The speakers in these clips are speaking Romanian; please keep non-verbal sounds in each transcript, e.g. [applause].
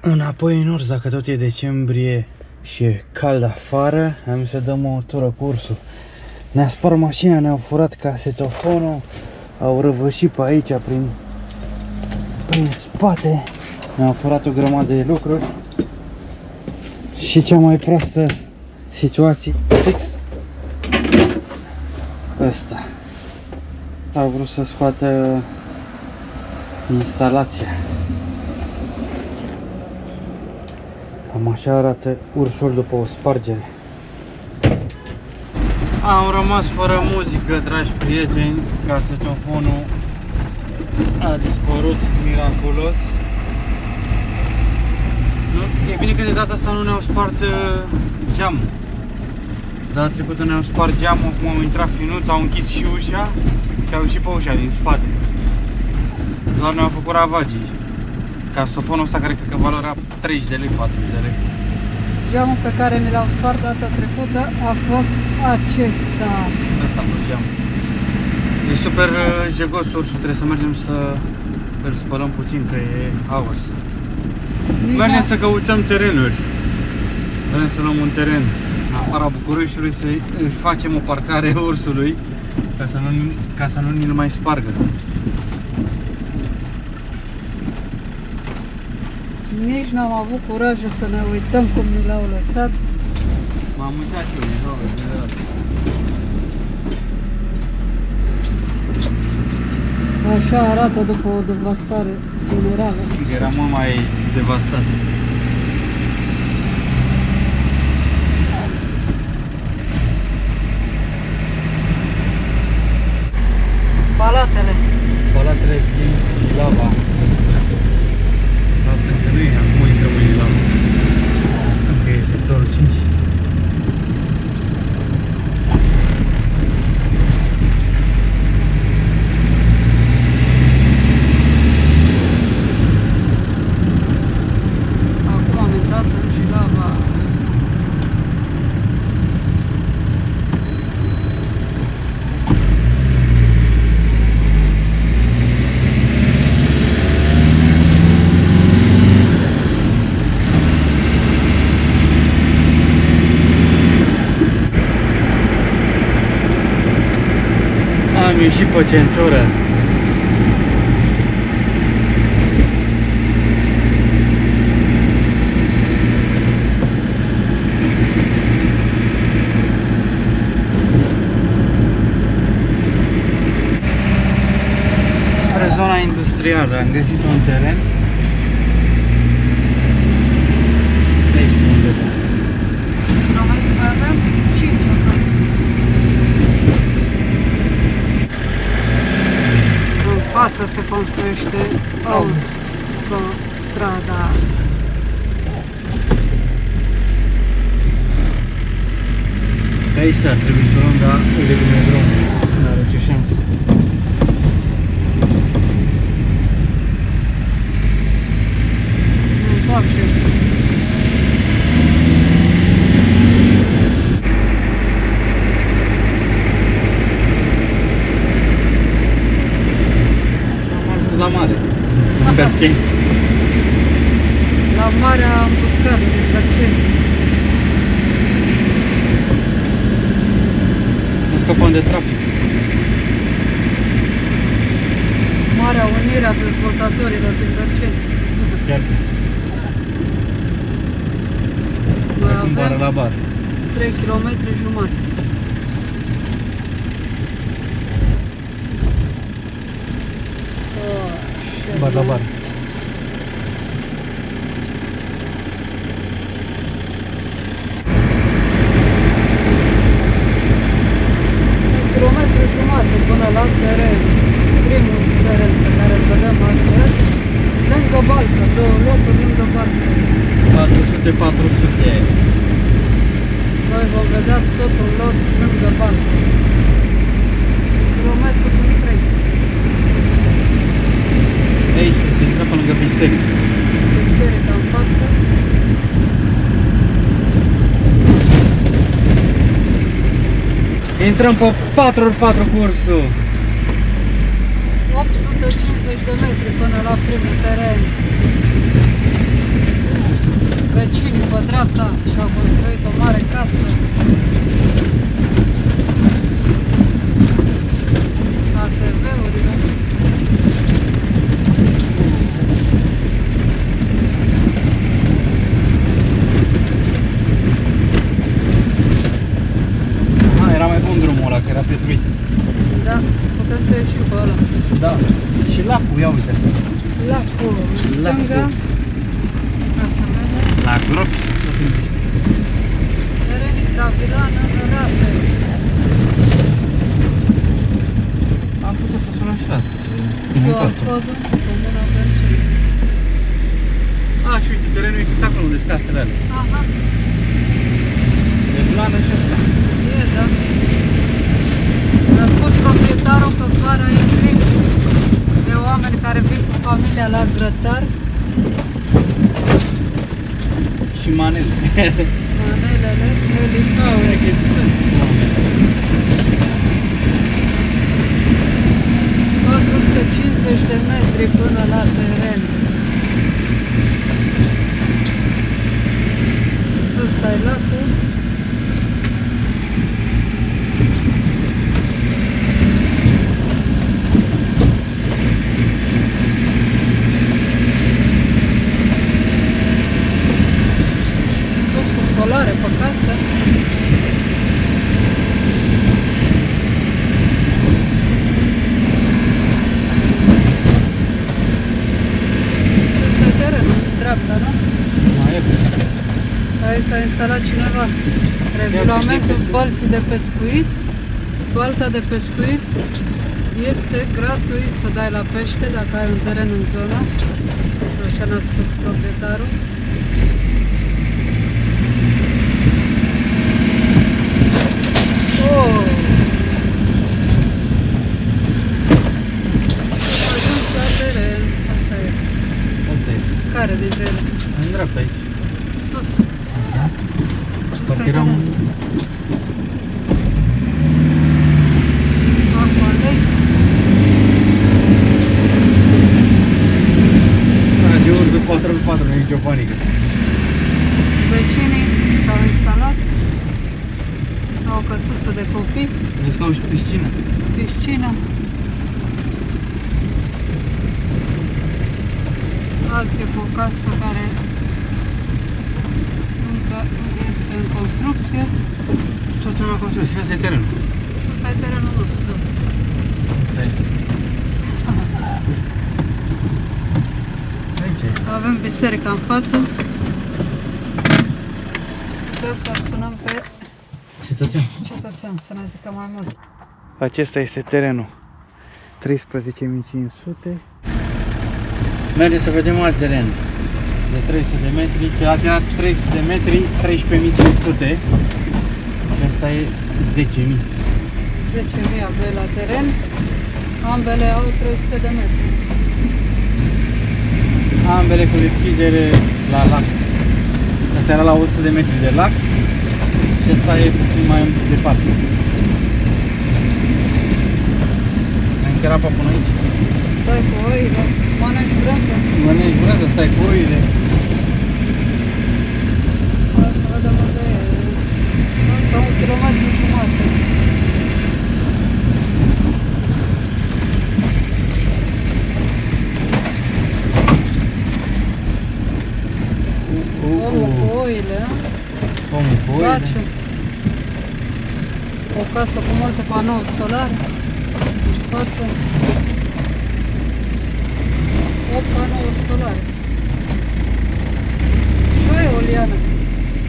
înapoi în urs, dacă tot e decembrie și e cald afară, am să dăm o tură cu ursul. Ne-a spart mașina, ne-au furat casetofonul, au răvășit pe aici prin, prin spate, ne-au furat o grămadă de lucruri. Și cea mai proastă situație, fix ăsta. Au vrut să scoată instalația. Cam așa arată ursul după o spargere. Am rămas fără muzică, dragi prieteni, casetofonul a dispărut miraculos. Nu? E bine că de data asta nu ne-au spart uh, geamul. Data trecută ne-au spart geamul, cum au intrat finuți, au închis și ușa și au ieșit pe ușa din spate. Doar ne-au făcut ravagii. Castofonul ăsta cred că valora 30 de lei, 40 de lei. Geamul pe care ne l-au spart data trecută a fost acesta. Asta a fost geamul. E super uh, jegos ursul, trebuie să mergem să îl spălăm puțin, că e haos. Nici Mergem n-a- să căutăm terenuri. Vrem să luăm un teren în afara Bucureștiului, să își facem o parcare [laughs] ursului, ca să nu, ca să nu ni-l mai spargă. Nici n-am avut curajul să ne uităm cum ni l-au lăsat. M-am uitat eu, din nou, din nou. Așa arată după o devastare generală. Era mult mai devastat. Palatele. Palatele din Jilava. Faptul că nu e acum intrăm în Jilava. Încă e sectorul 5. Acum am intrat în Jilava. Am ieșit pe centură. Spre zona industrială am găsit un teren. Autostrada. Pe aici ar trebui să luăm, dar uite cum e În Berceni. La Marea Ambuscadă din Berceni. Nu scăpăm de trafic. Marea Unire a Dezvoltatorilor din Berceni. Chiar Mai în bară avem la bar. 3 km jumătate. Oh, Bar la bar. Un kilometru jumate până la teren. Primul teren pe care îl vedem astăzi. Lângă Balcă, două locuri lângă Balcă. 400-400. Noi vom vedea tot un lot lângă Balcă. Kilometru de aici se intră pe lângă biserică. Biserica în față. Intrăm pe 4x4 cursul. 850 de metri până la primul teren. Vecinii pe dreapta și-au construit o mare casă. ăla, că era pietruit. Da, putem să ieșim pe ăla. Da, și lacul, ia uite. Lacul, stânga. Asta merge. La gropi, să se împiște. Terenii gravilană, nărate. Am putea să sunăm și la asta, să ne întoarcem. A, și uite, terenul e fix acolo unde sunt casele alea. Aha. E plană și asta. E, da. Mi-a spus proprietarul că vara e plin de oameni care vin cu familia la grătar, Și manele. manelele, Da, elipsite. uite că sunt oameni. 450 de metri până la teren. Ăsta e lacul. Toți cu solare pe casă. Ăsta e terenul, dreapta, nu? Mai e bine. Aici s-a instalat cineva. Regulamentul Ia, balții de pescuit. Balta de pescuit este gratuit să o dai la pește dacă ai un teren în zonă. Așa ne-a spus proprietarul. Oh! Am ajuns la teren. Asta e. Asta e. Care dintre ele? În dreapta aici. Sus. Parcă Asta e eram... terenul. Aqua Lake. Radio Urză 4x4, nu e nicio panică. Vecinii s-au instalat. Au o căsuță de copii, Vezi că au și piscină. piscină. Alții cu o casă care încă este în construcție. Tot lumea construie și asta e terenul. Ăsta e terenul nostru. Asta e. Aici e. Avem biserica în față. Trebuie să sunăm pe Cetățean. cetățean să ne zică mai mult. Acesta este terenul. 13.500. Mergem să vedem alt teren. De 300 de metri. Celălalt era 300 de metri, 13.500. Și asta e 10.000. 10.000 al doilea teren. Ambele au 300 de metri. Ambele cu deschidere la lac. Asta era la 100 de metri de lac. Și asta e puțin mai departe. Mai încă apa până aici. Stai cu oile, mănânci brânză. Mănânci brânză, stai cu oile. Hai să vedem unde e. Încă un kilometru jumate. Omul cu oile, Omul cu oile. place. O casă cu multe panouri solare. În față. 8 panouri solare. Și o eoliană.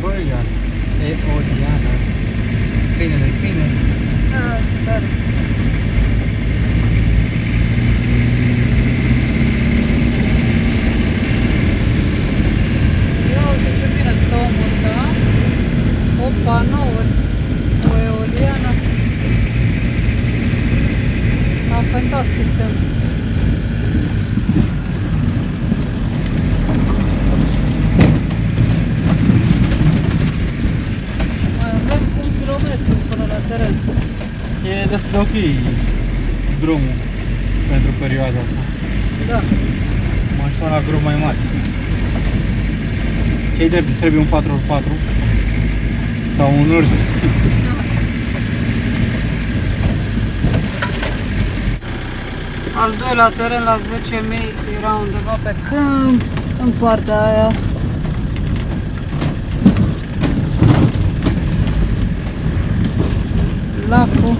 Băian. E Oliana. Câinele, câine. Da, tare. Ia uite ce bine stă omul ăsta, a? O panouri, o eoliană. A fentat sistemul. Și mai avem un kilometru până la teren. E destul de ok drumul pentru perioada asta. Da. Mă așteptam la drum mai mari. Ce-i drept, îți trebuie un 4x4 sau un urs. Al doilea teren la 10.000 era undeva pe câmp, în partea aia. Lacul.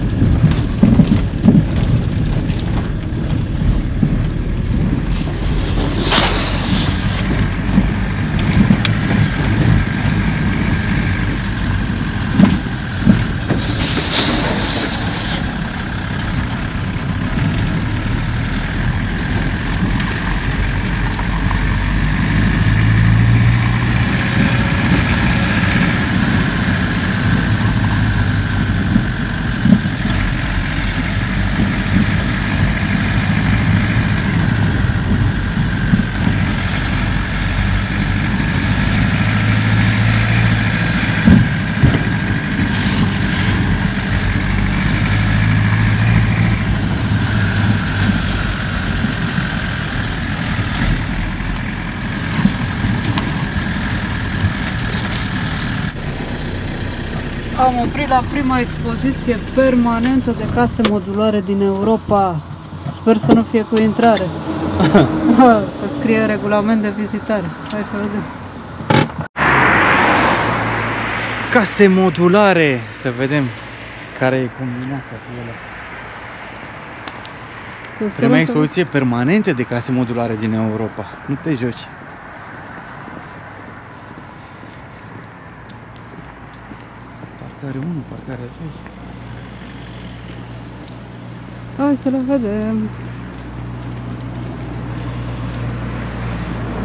Am oprit la prima expoziție permanentă de case modulare din Europa. Sper să nu fie cu intrare. [laughs] Că scrie regulament de vizitare. Hai să vedem. Case modulare, să vedem care e combinația cu ele. Să sperăm Prima că- expoziție permanentă de case modulare din Europa. Nu te joci. Parcă are unul, parcă are doi. Hai să le vedem.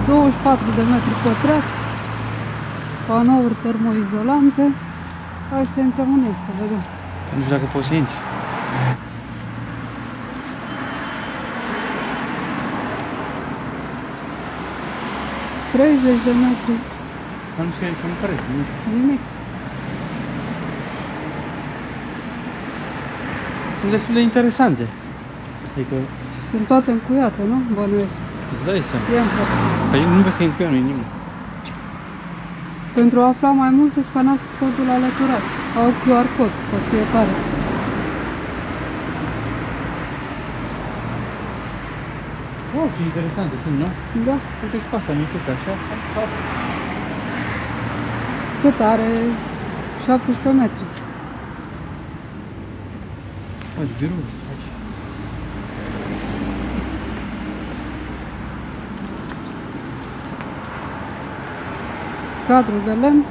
24 de metri pătrați, panouri termoizolante. Hai să intrăm în el, să vedem. Nu știu dacă poți să intri. – 30 de metri, Dar nu scrie niciun preț, nimic. nimic. Sunt destul de interesante. Adică, Sunt toate încuiate, nu? Bănuiesc. îți dai seama. Ia înceapă. Păi nu vezi că e nu nimic. Pentru a afla mai multe, scanați codul alăturat. Au QR cod pe fiecare. Wow, ce interesante sunt, nu? Da. Uite și pe asta micuță, așa. hop, hop. Cât are? 17 metri. Faci birou, faci. Cadru de lemn,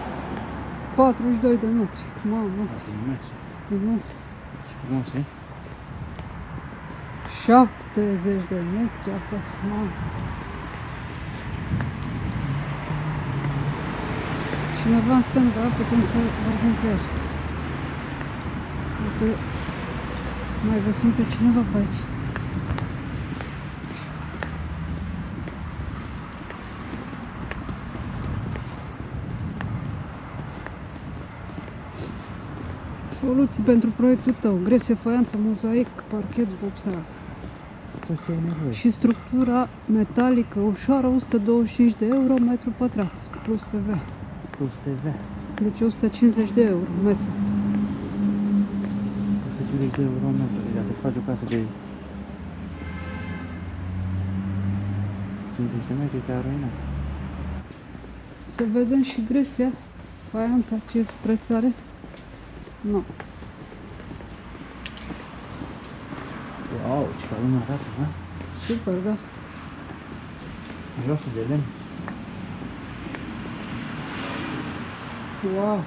42 de metri. Mamă, Asta e imens. imens. Ce frumos, e? 70 de metri aproape. Mamă. Cineva în stânga, putem să vorbim cu el. Uite, mai găsim pe cineva pe aici. Soluții pentru proiectul tău. Gresie, faianță, mozaic, parchet, vopsea. Tot ce ai nevoie. Și structura metalică ușoară 125 de euro metru pătrat plus TVA. Plus TV. Deci 150 de euro metru. 150 de euro metru. Deci dacă îți faci o casă de 50 de metri, te-a ruinat. Să vedem și gresia, faianța ce preț are. Nu. Wow, ce ca lumea arată, da? Super, da. Josul de lemn. Wow.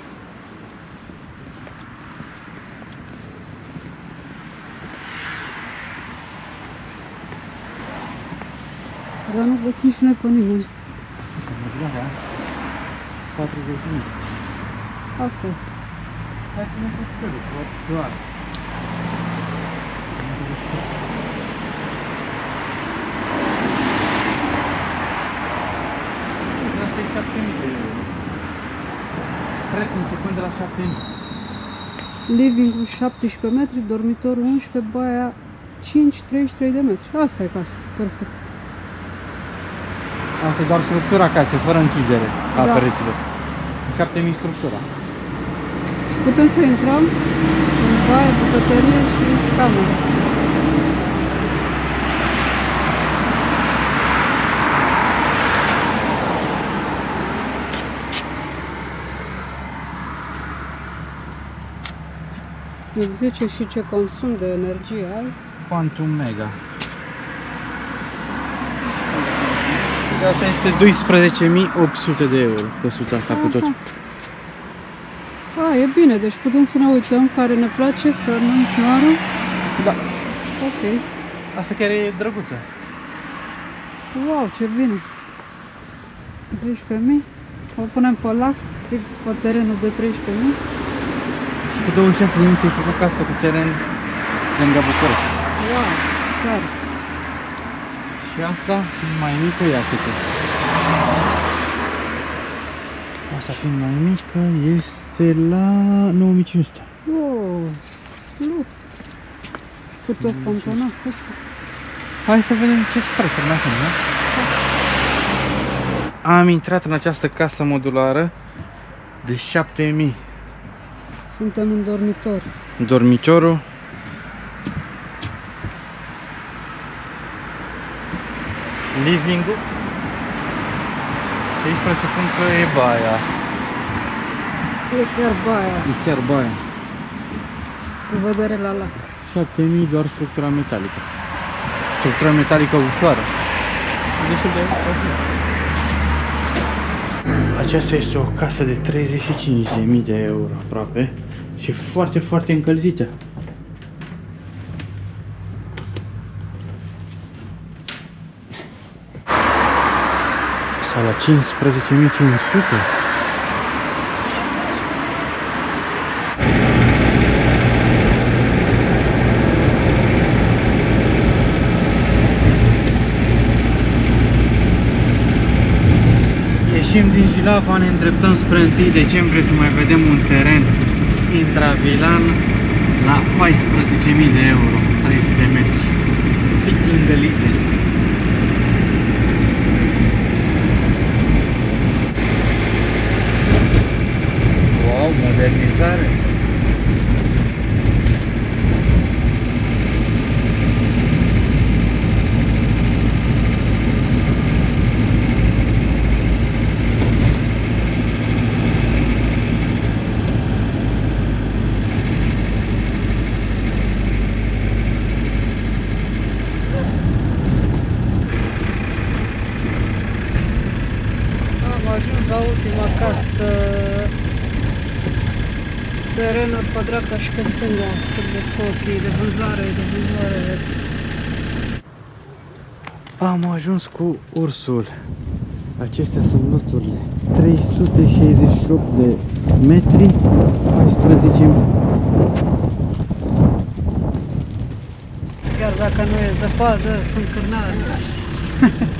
Dar nu găsim și noi pe nimeni. Asta e mobilarea. 40 de mii. Asta e. Hai să ne fac felul, doar. Asta e 7000 de euro. Preț începând de la 7000. Living 17 metri, dormitorul 11, baia 5, 33 de metri. Asta e casa. Perfect. Asta e doar structura casei, fără închidere a Da. pereților. 7000 structura. Și putem să intrăm în baie, bucătărie și cameră. Îți zice și ce consum de energie ai. Quantum Mega. De asta este 12.800 de euro căsuța asta cu tot. Aha. A, e bine, deci putem să ne uităm care ne place, scărnăm chioară. Da. Ok. Asta chiar e drăguță. Wow, ce bine! 13.000. O punem pe lac, fix pe terenul de 13.000. Și cu 26 de minute ai făcut casă cu teren lângă București. Wow, tare! Și asta fiind mai mică, ia câte. Asta fiind mai mică, este la 9500. Wow, lux! Cu tot pantonaf ăsta. Hai să vedem ce prețuri mai sunt, nu? Am intrat în această casă modulară de 7000. Suntem în dormitor. dormitorul. Living-ul. Și aici presupun că e baia. E chiar baia, E chiar baia. cu vedere la lac. 7000 doar structura metalică. Structura metalică ușoară. Destul de Aceasta este o casă de 35.000 de euro aproape și foarte, foarte încălzită. Sala 15.500 Ieșim din Jilava, ne îndreptăm spre 1 decembrie să mai vedem un teren intravilan la 14.000 de euro, 300 de metri, fix lângă Lidl. Wow, modernizare! Am ajuns la ultima casă. Terenuri pe dreapta și pe stânga. Trebuie cu ochii de vânzare, de vânzare. Am ajuns cu ursul. Acestea sunt loturile. 368 de metri, 14 Chiar dacă nu e zăpadă, sunt cârnați. [laughs]